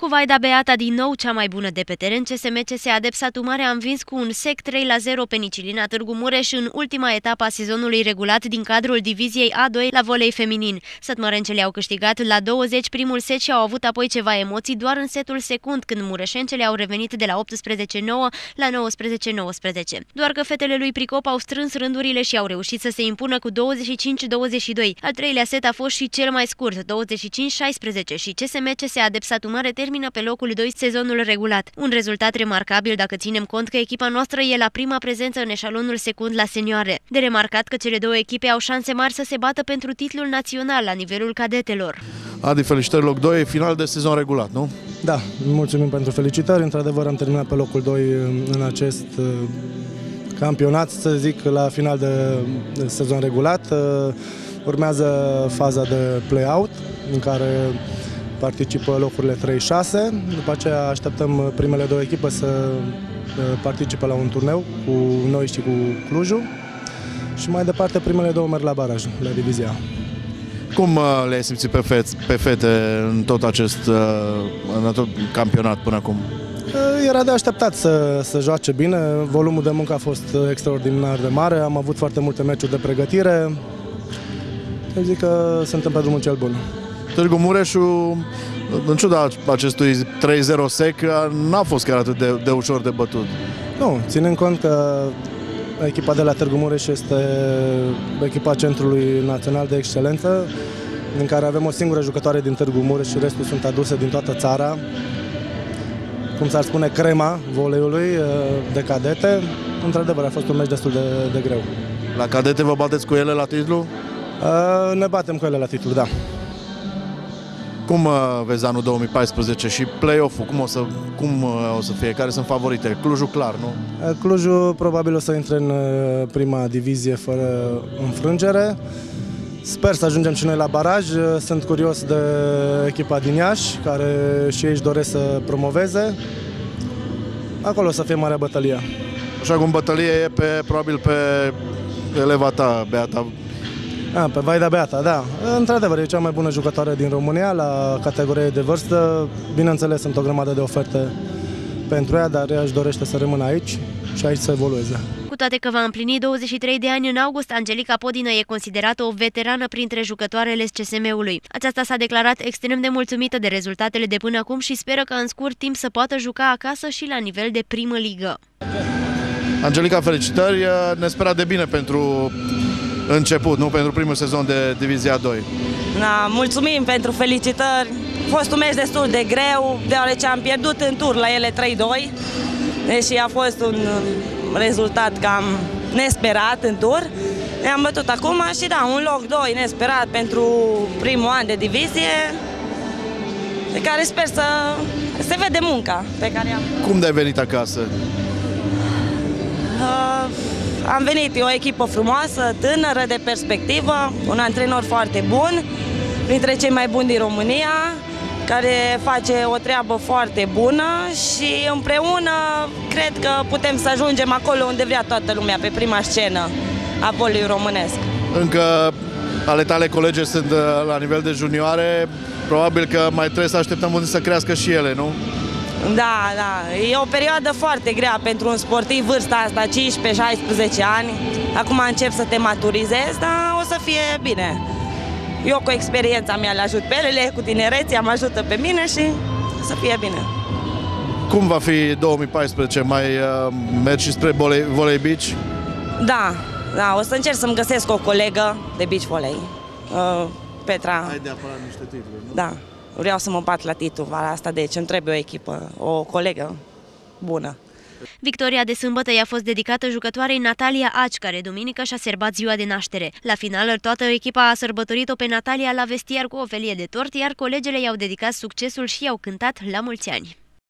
Cu Vaida Beata din nou cea mai bună de pe teren, CSM CS Adepsa Tumare a învins cu un sec 3 la 0 pe Nicilina Târgu Mureș în ultima etapă a sezonului regulat din cadrul diviziei A2 la volei feminin. Sătmărencele au câștigat la 20 primul set și au avut apoi ceva emoții doar în setul secund, când mureșencele au revenit de la 18-9 la 19-19. Doar că fetele lui Pricop au strâns rândurile și au reușit să se impună cu 25-22. Al treilea set a fost și cel mai scurt, 25-16 și CSM CS Adepsa Tumare termină pe locul 2 sezonul regulat. Un rezultat remarcabil dacă ținem cont că echipa noastră e la prima prezență în eșalonul secund la senioare. De remarcat că cele două echipe au șanse mari să se bată pentru titlul național la nivelul cadetelor. Adi, felicitări, loc 2, final de sezon regulat, nu? Da, mulțumim pentru felicitări. Într-adevăr am terminat pe locul 2 în acest uh, campionat, să zic, la final de sezon regulat. Uh, urmează faza de play-out, în care participă locurile 3-6. După aceea așteptăm primele două echipe să uh, participe la un turneu cu noi și cu Clujul. Și mai departe primele două merg la baraj, la divizia Cum uh, le-ai simțit pe, fete, pe fete în tot acest uh, în tot campionat până acum? Era de așteptat să, să joace bine, volumul de muncă a fost extraordinar de mare, am avut foarte multe meciuri de pregătire, eu zic că suntem pe drumul cel bun. Târgu Mureșu, în ciuda acestui 3-0 sec, n-a fost chiar atât de, de ușor de bătut. Nu, ținând cont că echipa de la Târgu Mureș este echipa Centrului Național de Excelență, în care avem o singură jucătoare din Târgu Mureș și restul sunt aduse din toată țara. Cum s-ar spune, crema voleiului de cadete. Într-adevăr, a fost un meci destul de, de greu. La cadete vă bateți cu ele la titlu? Ne batem cu ele la titlu, da. Cum uh, vezi anul 2014 și play-off-ul? Cum o să, cum uh, o să fie? Care sunt favorite? Clujul clar, nu? Uh, Clujul probabil o să intre în prima divizie fără înfrângere. Sper să ajungem și noi la baraj. Sunt curios de echipa din Iași, care și ei își doresc să promoveze. Acolo o să fie marea bătălie. Așa cum bătălie e pe, probabil pe eleva ta, Beata a, pe Vaida Beata, da. Într-adevăr, e cea mai bună jucătoare din România la categorie de vârstă. Bineînțeles, sunt o grămadă de oferte pentru ea, dar ea își dorește să rămână aici și aici să evolueze. Cu toate că va împlini 23 de ani în august, Angelica Podină e considerată o veterană printre jucătoarele CSM-ului. Aceasta s-a declarat extrem de mulțumită de rezultatele de până acum și speră că în scurt timp să poată juca acasă și la nivel de primă ligă. Angelica, felicitări! Ne spera de bine pentru început, nu pentru primul sezon de Divizia 2. Da, mulțumim pentru felicitări. A fost un meci destul de greu, deoarece am pierdut în tur la ele 3-2, deși a fost un rezultat cam nesperat în tur. Ne-am bătut acum și da, un loc 2 nesperat pentru primul an de divizie, pe care sper să se vede munca pe care am. Cum de-ai venit acasă? Uh, am venit, e o echipă frumoasă, tânără, de perspectivă, un antrenor foarte bun, printre cei mai buni din România, care face o treabă foarte bună și împreună cred că putem să ajungem acolo unde vrea toată lumea, pe prima scenă a volului românesc. Încă ale tale colege sunt uh, la nivel de junioare, probabil că mai trebuie să așteptăm unde să crească și ele, nu? Da, da. E o perioadă foarte grea pentru un sportiv vârsta asta, 15-16 ani. Acum încep să te maturizezi, dar o să fie bine. Eu cu experiența mea le ajut pe ele, cu tinereția mă ajută pe mine și o să fie bine. Cum va fi 2014? Mai uh, mergi și spre volei, volei beach? Da, da, o să încerc să-mi găsesc o colegă de beach volley. Uh, Petra. Ai de apărat niște titluri, nu? Da vreau să mă bat la titlu vara asta, deci îmi trebuie o echipă, o colegă bună. Victoria de sâmbătă i-a fost dedicată jucătoarei Natalia Aci, care duminică și-a serbat ziua de naștere. La final, toată echipa a sărbătorit-o pe Natalia la vestiar cu o felie de tort, iar colegele i-au dedicat succesul și i-au cântat la mulți ani.